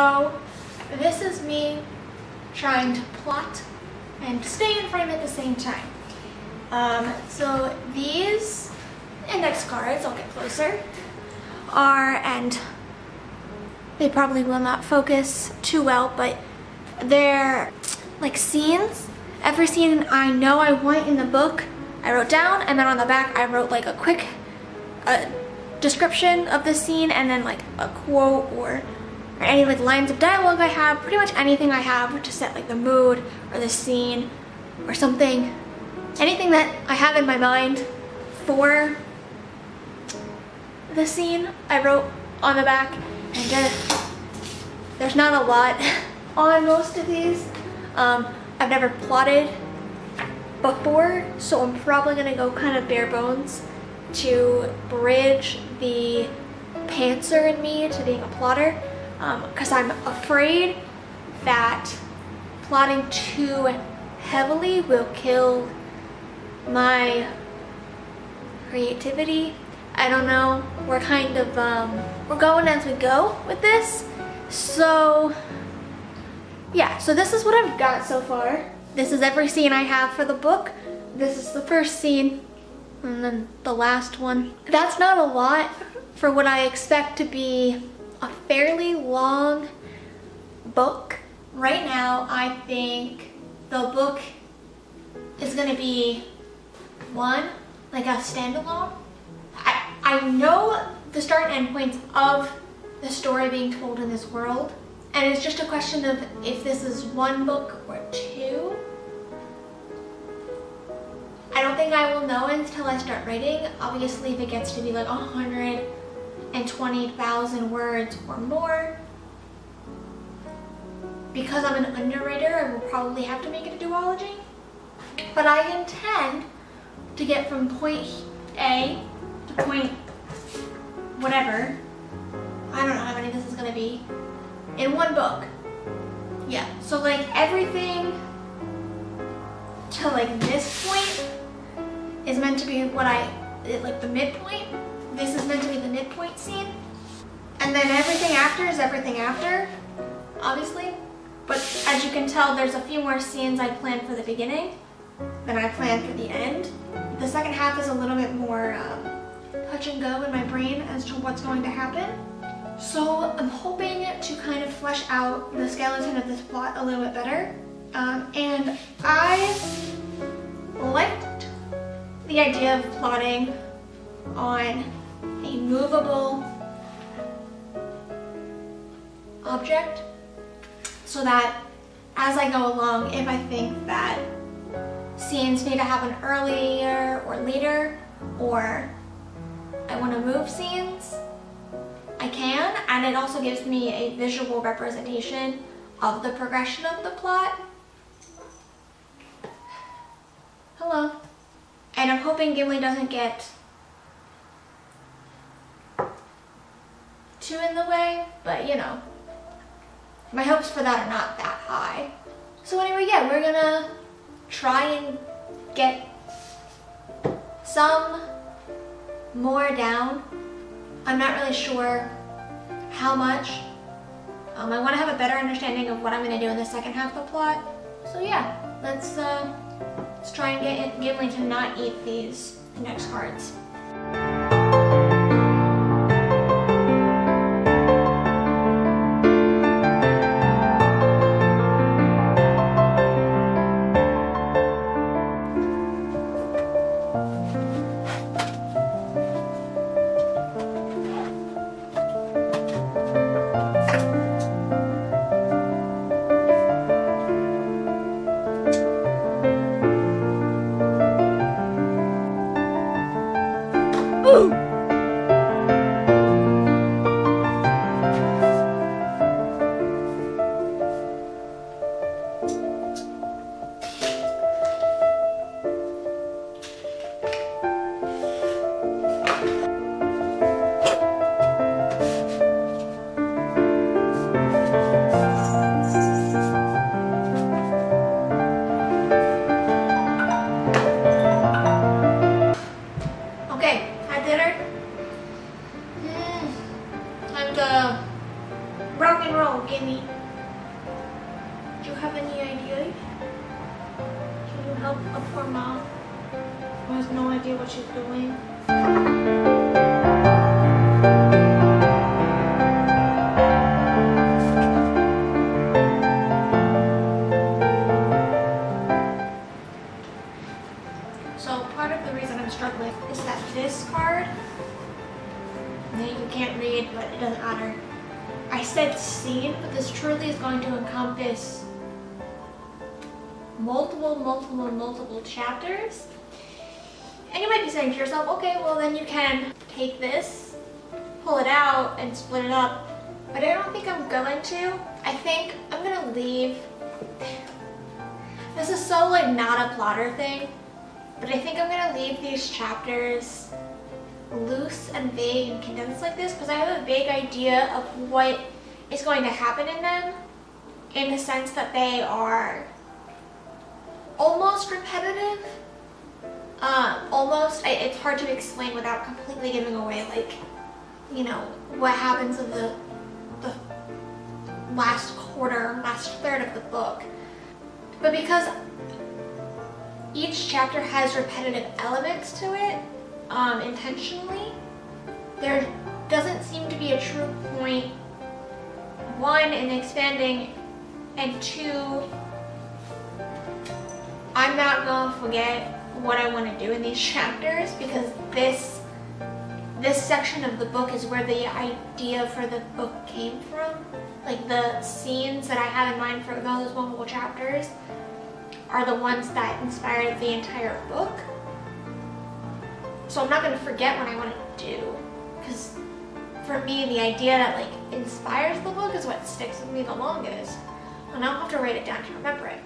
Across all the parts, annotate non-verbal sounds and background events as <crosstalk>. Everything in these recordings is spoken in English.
So this is me trying to plot and stay in frame at the same time. Um, so these index cards, I'll get closer, are, and they probably will not focus too well, but they're like scenes. Every scene I know I want in the book, I wrote down, and then on the back I wrote like a quick uh, description of the scene and then like a quote or, or any like lines of dialogue I have, pretty much anything I have to set like the mood or the scene or something, anything that I have in my mind for the scene I wrote on the back. And uh, there's not a lot <laughs> on most of these. Um, I've never plotted before so I'm probably gonna go kind of bare bones to bridge the pantser in me to being a plotter because um, I'm afraid that plotting too heavily will kill my creativity. I don't know. We're kind of, um, we're going as we go with this. So, yeah, so this is what I've got so far. This is every scene I have for the book. This is the first scene and then the last one. That's not a lot for what I expect to be a fairly long book. Right now, I think the book is gonna be one, like a standalone. I, I know the start and end points of the story being told in this world, and it's just a question of if this is one book or two. I don't think I will know until I start writing. Obviously, if it gets to be like 120,000 words or more, because I'm an underwriter, I will probably have to make it a duology. But I intend to get from point A to point whatever, I don't know how many this is gonna be, in one book. Yeah, so like everything to like this point is meant to be what I, like the midpoint. This is meant to be the midpoint scene. And then everything after is everything after, obviously. But as you can tell, there's a few more scenes I planned for the beginning than I planned for the end. The second half is a little bit more um, touch and go in my brain as to what's going to happen. So I'm hoping to kind of flesh out the skeleton of this plot a little bit better. Um, and I liked the idea of plotting on a movable object so that as I go along, if I think that scenes need to happen earlier or later, or I want to move scenes, I can, and it also gives me a visual representation of the progression of the plot. Hello. And I'm hoping Gimli doesn't get too in the way, but you know, my hopes for that are not that high. So anyway, yeah, we're gonna try and get some more down. I'm not really sure how much. Um, I want to have a better understanding of what I'm going to do in the second half of the plot. So yeah, let's uh, let's try and get Gimli to not eat these next cards. Chapters. And you might be saying to yourself, okay, well then you can take this, pull it out, and split it up. But I don't think I'm going to. I think I'm gonna leave. This is so like not a plotter thing, but I think I'm gonna leave these chapters loose and vague and condensed like this because I have a vague idea of what is going to happen in them in the sense that they are almost repetitive. Um, almost, I, it's hard to explain without completely giving away like, you know, what happens in the, the last quarter, last third of the book. But because each chapter has repetitive elements to it, um, intentionally, there doesn't seem to be a true point, one, in expanding, and two, I'm not gonna forget what I want to do in these chapters because this this section of the book is where the idea for the book came from. Like the scenes that I have in mind for those multiple chapters are the ones that inspired the entire book. So I'm not going to forget what I want to do because for me the idea that like inspires the book is what sticks with me the longest. And I'll have to write it down to remember it.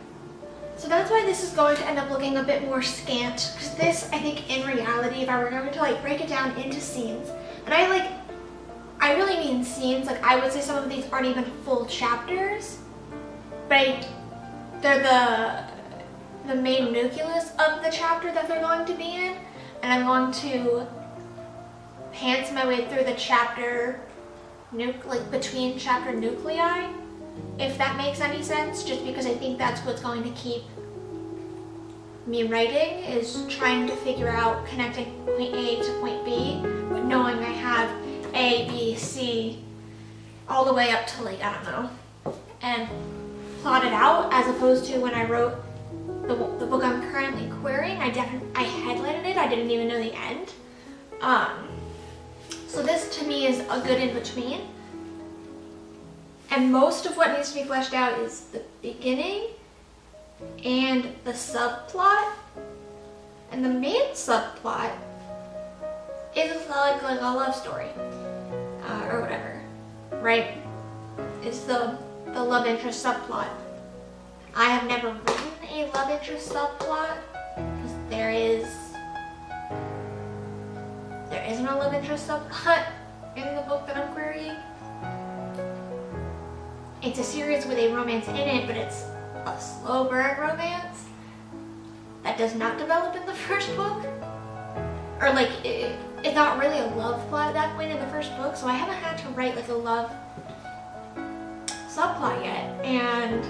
So that's why this is going to end up looking a bit more scant because this I think in reality if I were going to like break it down into scenes and I like I really mean scenes like I would say some of these aren't even full chapters but they're the the main nucleus of the chapter that they're going to be in and I'm going to pants my way through the chapter like between chapter nuclei if that makes any sense, just because I think that's what's going to keep me writing is trying to figure out connecting point A to point B, but knowing I have A, B, C, all the way up to like, I don't know, and plot it out as opposed to when I wrote the, the book I'm currently querying, I definitely, I headlighted it, I didn't even know the end. Um, so this to me is a good in-between. And most of what needs to be fleshed out is the beginning and the subplot. And the main subplot is like, like a love story uh, or whatever, right? It's the, the love interest subplot. I have never written a love interest subplot because there is there isn't a love interest subplot <laughs> in the book that I'm querying. It's a series with a romance in it, but it's a slow burn romance that does not develop in the <laughs> first book. Or like, it, it's not really a love plot at that point in the first book, so I haven't had to write like a love subplot yet. And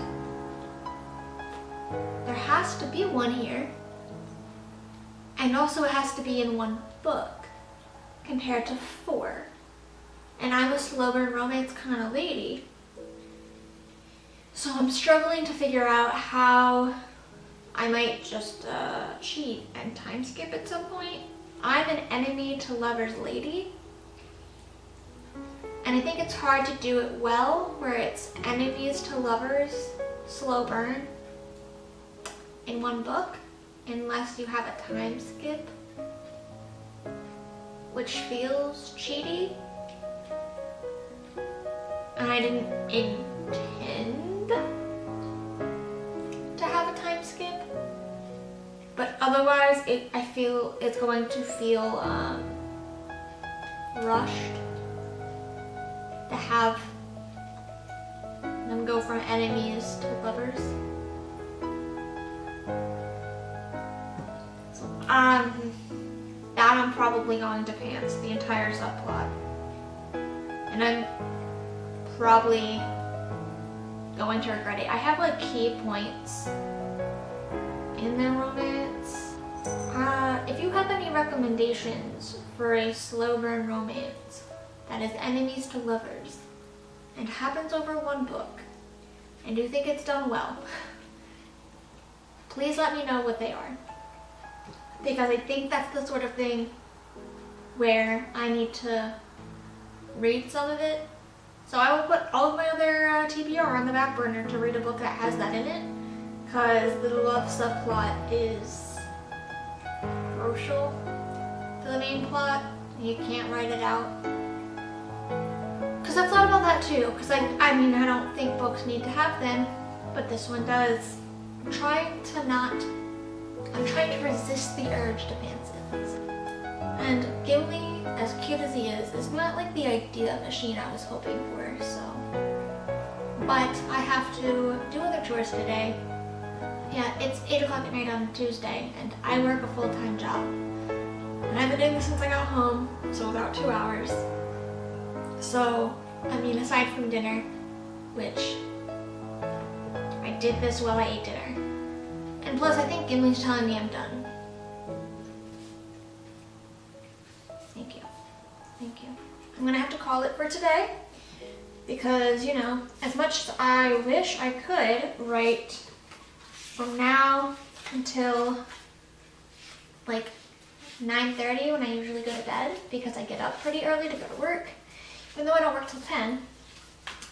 there has to be one here. And also it has to be in one book compared to four. And I'm a slow burn romance kind of lady. So I'm struggling to figure out how I might just uh, cheat and time skip at some point. I'm an enemy to lovers lady. And I think it's hard to do it well where it's enemies to lovers, slow burn in one book unless you have a time skip which feels cheaty. And I didn't intend otherwise, it, I feel it's going to feel um, rushed to have them go from enemies to lovers. So, um, that I'm probably going to pants the entire subplot. And I'm probably going to regret it. I have like key points in the romance. Uh, if you have any recommendations for a slow burn romance that is enemies to lovers and happens over one book and you think it's done well, please let me know what they are. Because I think that's the sort of thing where I need to read some of it. So I will put all of my other uh, TBR on the back burner to read a book that has that in it. Because the love subplot is crucial to the main plot. You can't write it out. Because I've thought about that too. Because I, I mean, I don't think books need to have them. But this one does. I'm trying to not, I'm trying to resist the urge to fancy. And Gimli, as cute as he is, is not like the idea machine I was hoping for, so. But I have to do other chores today. Yeah, it's 8 o'clock at night on Tuesday, and I work a full-time job. And I've been doing this since I got home, so about two hours. So, I mean, aside from dinner, which I did this while I ate dinner. And plus, I think Gimli's telling me I'm done. Thank you. Thank you. I'm gonna have to call it for today because, you know, as much as I wish I could write from now until like 9.30 when I usually go to bed because I get up pretty early to go to work. Even though I don't work till 10,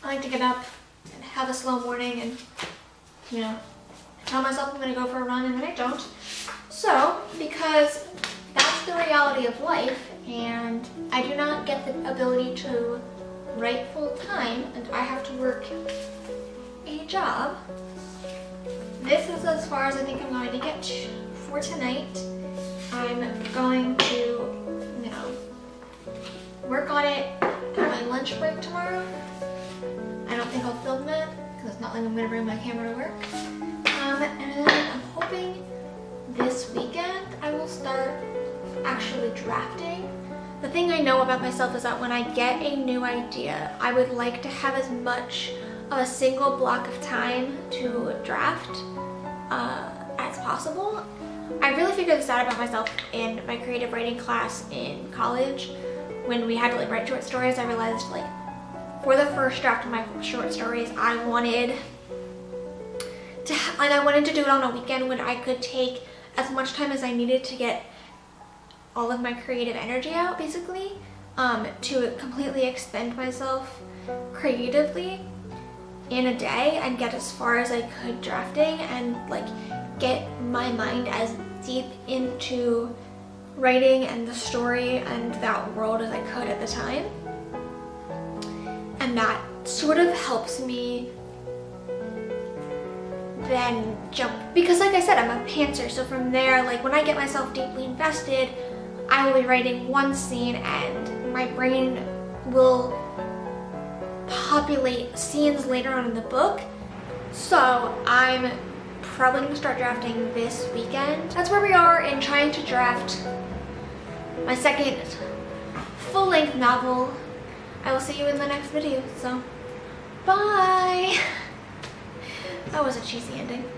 I like to get up and have a slow morning and, you know, tell myself I'm gonna go for a run and then I don't. So, because that's the reality of life and I do not get the ability to write full time and I have to work a job. This is as far as I think I'm going to get for tonight. I'm going to, you know, work on it at my lunch break tomorrow. I don't think I'll film that because it's not like I'm going to bring my camera to work. Um, and I'm hoping this weekend I will start actually drafting. The thing I know about myself is that when I get a new idea, I would like to have as much a single block of time to draft uh, as possible. I really figured this out about myself in my creative writing class in college. When we had to like write short stories, I realized like for the first draft of my short stories, I wanted to, and I wanted to do it on a weekend when I could take as much time as I needed to get all of my creative energy out basically um, to completely expend myself creatively in a day and get as far as I could drafting and like get my mind as deep into writing and the story and that world as I could at the time. And that sort of helps me then jump because like I said I'm a pantser so from there like when I get myself deeply invested I will be writing one scene and my brain will populate scenes later on in the book. So I'm probably to start drafting this weekend. That's where we are in trying to draft my second full-length novel. I will see you in the next video, so bye! <laughs> That was a cheesy ending.